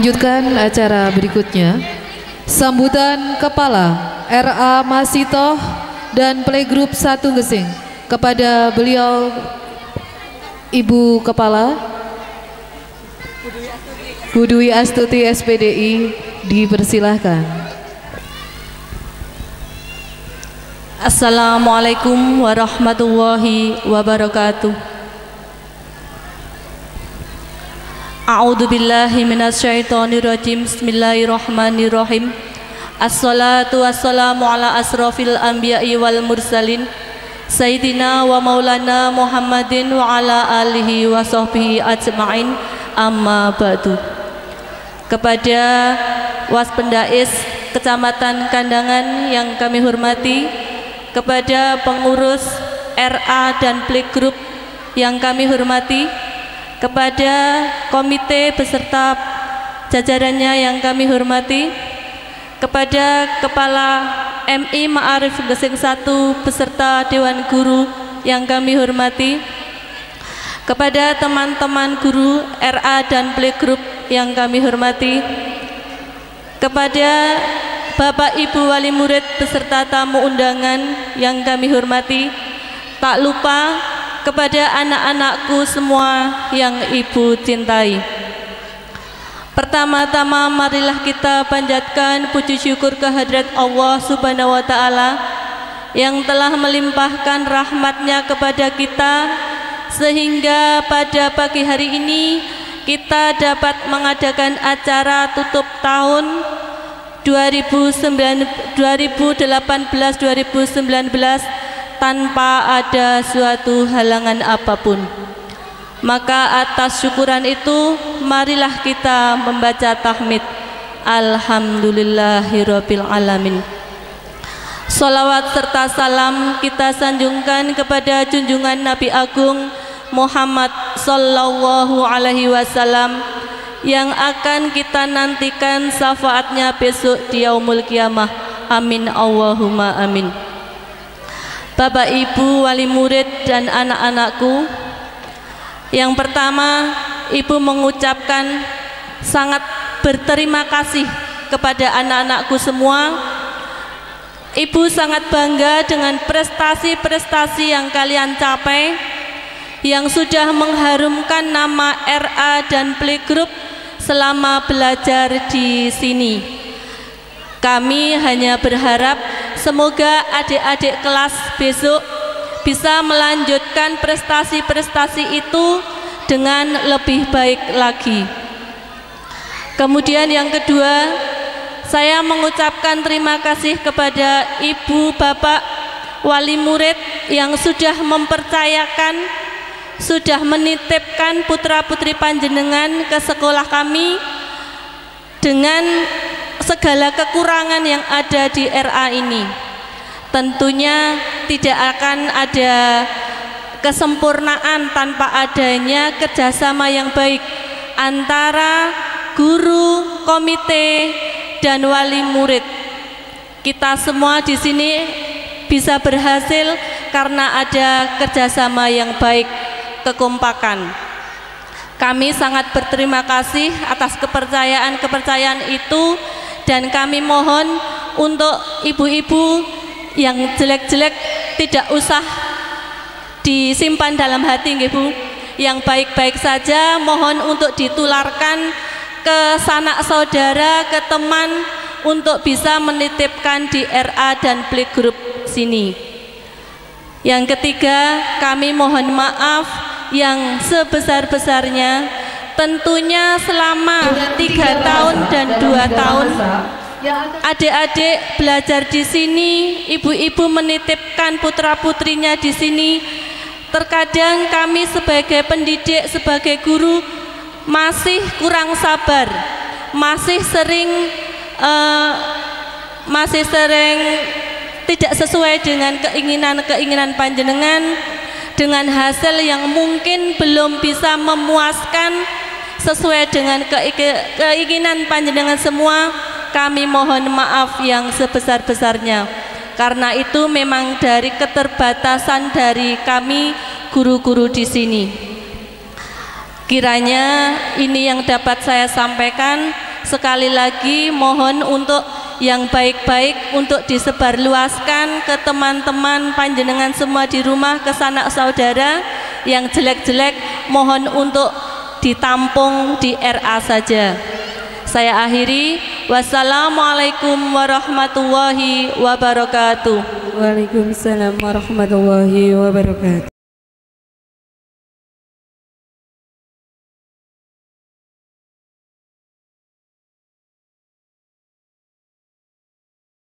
Lanjutkan acara berikutnya. Sambutan Kepala RA Masito dan Playgroup Satu Gesing kepada beliau Ibu Kepala Budwi Astuti SPDI dipersilahkan. Assalamualaikum warahmatullahi wabarakatuh. A'udzu billahi minasyaitonir rajim. Bismillahirrahmanirrahim. Assalatu wassalamu ala asrafil anbiya'i wal mursalin Sayyidina wa maulana Muhammadin wa ala alihi wa sahbihi ajma'in amma ba'du Kepada Waspendais Kecamatan Kandangan yang kami hormati Kepada pengurus RA dan Playgroup yang kami hormati kepada komite beserta jajarannya yang kami hormati kepada Kepala MI Ma'arif Gesing 1 beserta Dewan Guru yang kami hormati kepada teman-teman guru RA dan Playgroup yang kami hormati kepada Bapak Ibu Wali Murid beserta tamu undangan yang kami hormati. Tak lupa kepada anak-anakku semua yang ibu cintai. Pertama-tama marilah kita panjatkan puji syukur kehadirat Allah Subhanahu wa taala yang telah melimpahkan rahmatnya kepada kita sehingga pada pagi hari ini kita dapat mengadakan acara tutup tahun 2018 2019 tanpa ada suatu halangan apa pun. Maka atas syukuran itu marilah kita membaca tahmid. Alhamdulillahirabbil alamin. Salawat serta salam kita sanjungkan kepada junjungan Nabi Agung Muhammad sallallahu alaihi wasallam yang akan kita nantikan syafaatnya besok di yaumul kiamah. Amin. Allahumma amin Bapak Ibu wali murid dan anak-anakku Yang pertama Ibu mengucapkan sangat berterima kasih kepada anak-anakku semua Ibu sangat bangga dengan prestasi-prestasi yang kalian capai yang sudah mengharumkan nama RA dan Playgroup selama belajar di sini. Kami hanya berharap Semoga adik-adik kelas besok bisa melanjutkan prestasi-prestasi itu dengan lebih baik lagi. Kemudian yang kedua, saya mengucapkan terima kasih kepada ibu, bapak, wali murid yang sudah mempercayakan, sudah menitipkan putra-putri panjenengan ke sekolah kami dengan segala kekurangan yang ada di RA ini. Tentunya tidak akan ada kesempurnaan tanpa adanya kerjasama yang baik antara guru, komite, dan wali murid. Kita semua di sini bisa berhasil karena ada kerjasama yang baik, kekompakan. Kami sangat berterima kasih atas kepercayaan-kepercayaan itu dan kami mohon untuk ibu-ibu yang jelek-jelek tidak usah disimpan dalam hati ibu yang baik-baik saja mohon untuk ditularkan ke sanak saudara ke teman untuk bisa menitipkan di RA dan playgroup sini. Yang ketiga kami mohon maaf yang sebesar-besarnya tentunya selama tiga tahun dan dua tahun. Adik-adik belajar di sini ibu-ibu menitipkan putra-putrinya di sini. Terkadang kami sebagai pendidik sebagai guru masih kurang sabar masih sering uh, masih sering tidak sesuai dengan keinginan-keinginan panjenengan dengan hasil yang mungkin belum bisa memuaskan sesuai dengan keinginan panjenengan semua kami mohon maaf yang sebesar-besarnya karena itu memang dari keterbatasan dari kami guru-guru di sini Kiranya ini yang dapat saya sampaikan. Sekali lagi mohon untuk yang baik-baik untuk disebarluaskan ke teman-teman panjenengan semua di rumah, ke sanak saudara. Yang jelek-jelek mohon untuk ditampung di RA saja. Saya akhiri. Wassalamualaikum warahmatullahi wabarakatuh. Waalaikumsalam warahmatullahi wabarakatuh.